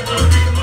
Everybody.